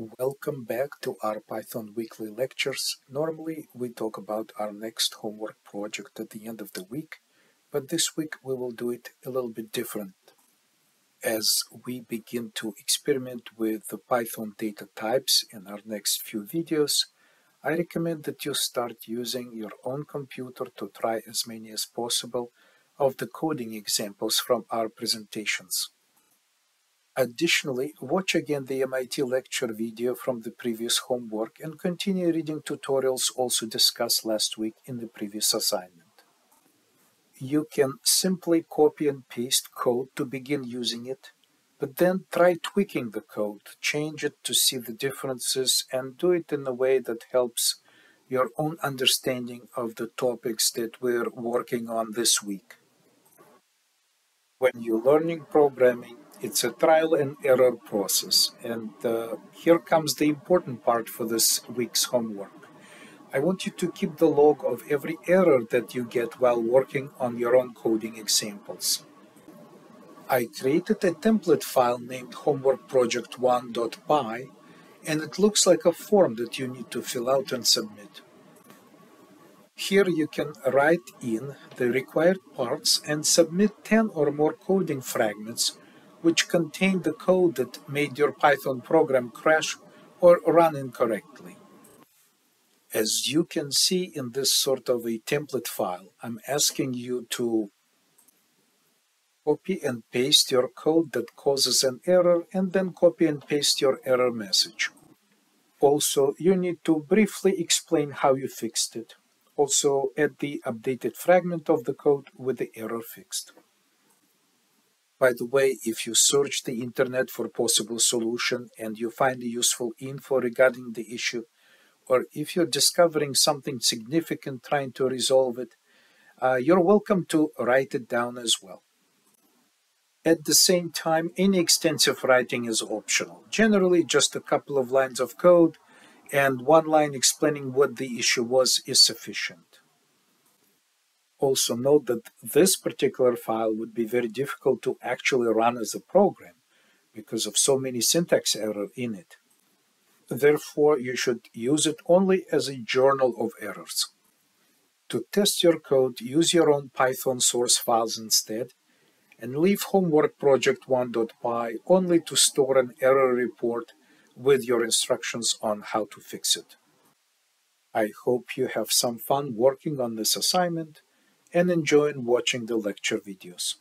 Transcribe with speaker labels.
Speaker 1: Welcome back to our Python weekly lectures. Normally we talk about our next homework project at the end of the week, but this week we will do it a little bit different. As we begin to experiment with the Python data types in our next few videos, I recommend that you start using your own computer to try as many as possible of the coding examples from our presentations. Additionally, watch again the MIT lecture video from the previous homework and continue reading tutorials also discussed last week in the previous assignment. You can simply copy and paste code to begin using it, but then try tweaking the code, change it to see the differences, and do it in a way that helps your own understanding of the topics that we're working on this week. When you're learning programming, it's a trial and error process. And uh, here comes the important part for this week's homework. I want you to keep the log of every error that you get while working on your own coding examples. I created a template file named homeworkproject1.py and it looks like a form that you need to fill out and submit. Here you can write in the required parts and submit 10 or more coding fragments which contain the code that made your Python program crash or run incorrectly. As you can see in this sort of a template file, I'm asking you to copy and paste your code that causes an error and then copy and paste your error message. Also, you need to briefly explain how you fixed it. Also, add the updated fragment of the code with the error fixed. By the way, if you search the internet for possible solution and you find useful info regarding the issue, or if you're discovering something significant trying to resolve it, uh, you're welcome to write it down as well. At the same time, any extensive writing is optional. Generally, just a couple of lines of code and one line explaining what the issue was is sufficient. Also note that this particular file would be very difficult to actually run as a program because of so many syntax errors in it. Therefore, you should use it only as a journal of errors. To test your code, use your own Python source files instead, and leave homework project1.py only to store an error report with your instructions on how to fix it. I hope you have some fun working on this assignment and enjoying watching the lecture videos.